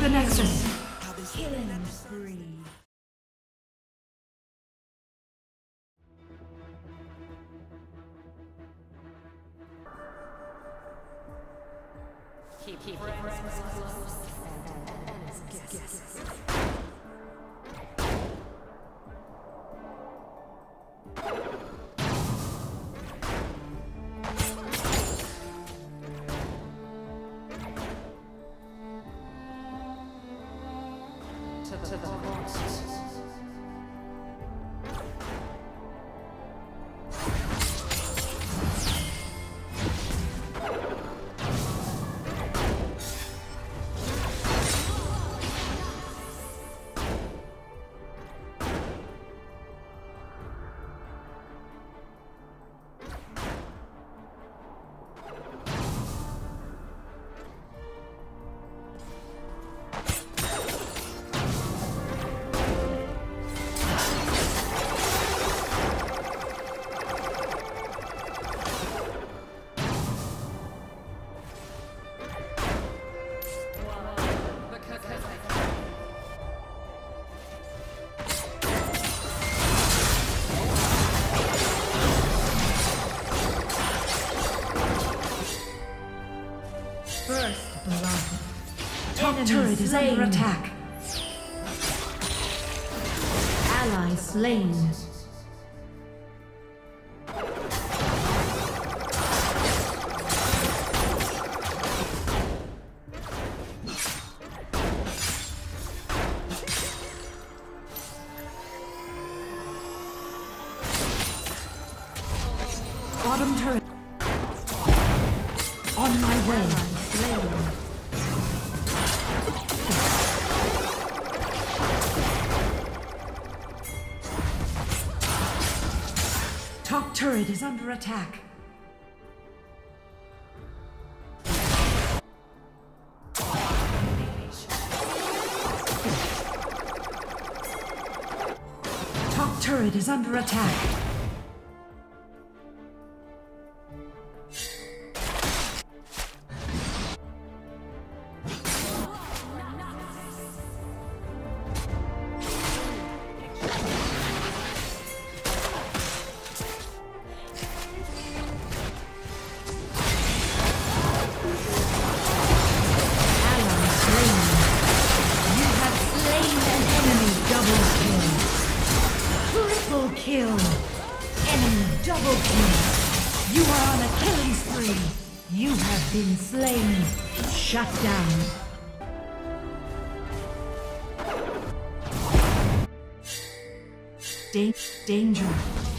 The Nexus. Killing spree. To the, to the turret is under attack. Ally slain. Bottom turret. On my way. Top turret is under attack. Top turret is under attack. Triple kill. Enemy double kill. You are on a killing spree. You have been slain. Shut down. Da- danger.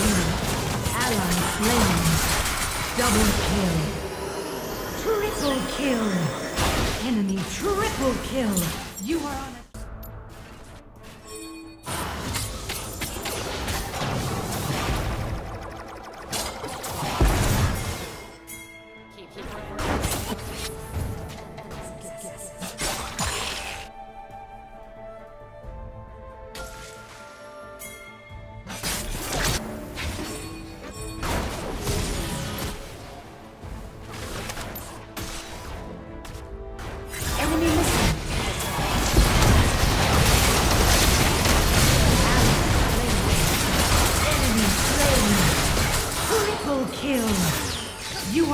Ally slain. Double kill. Triple kill. Enemy triple kill. You are on a...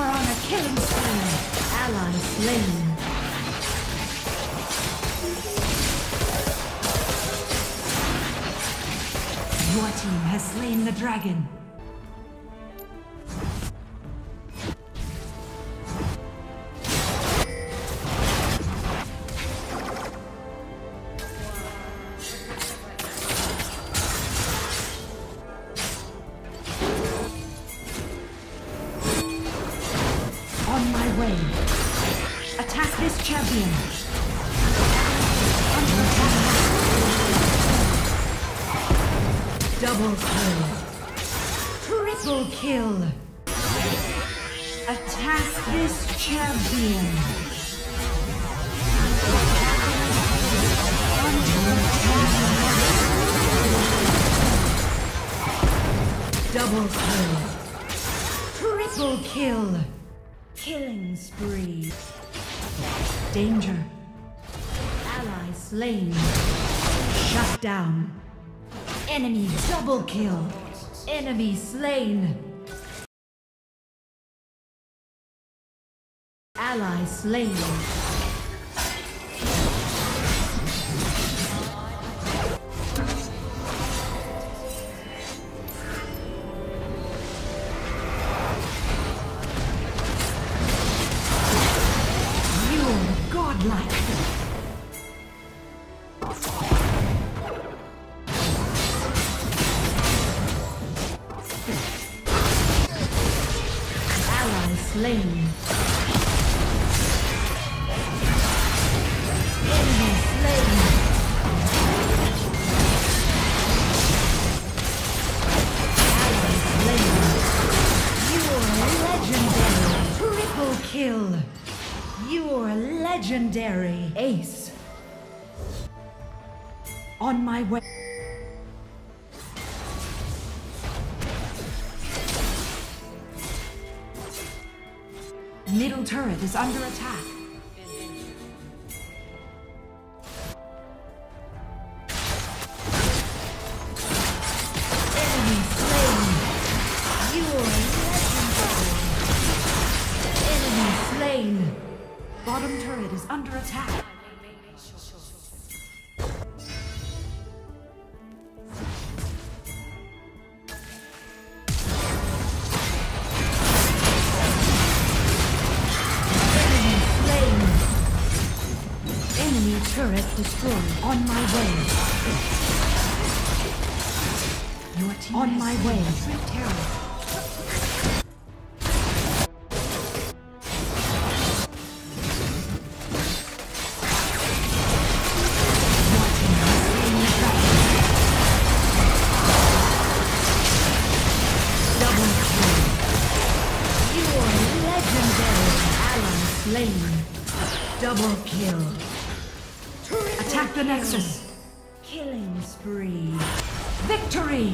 are on a killing spree. Ally slain. Your team has slain the dragon. This champion. Double kill. Triple kill. Attack this champion. Double kill. Triple kill. Killing spree. Danger. Ally slain. Shut down. Enemy double kill. Enemy slain. Ally slain. Ally slain. Enemy slain. Ally slain. You're legendary. Triple kill. You're legendary. Ace. On my way. Middle turret is under attack. Enemy slain. Bottom turret is under attack. Turret destroyed. On my way. Your team on my way. Terror. Your team has slain the dragon. Double kill. You are legendary. Ally slain. Double kill. Attack the Nexus. Killing spree. Victory!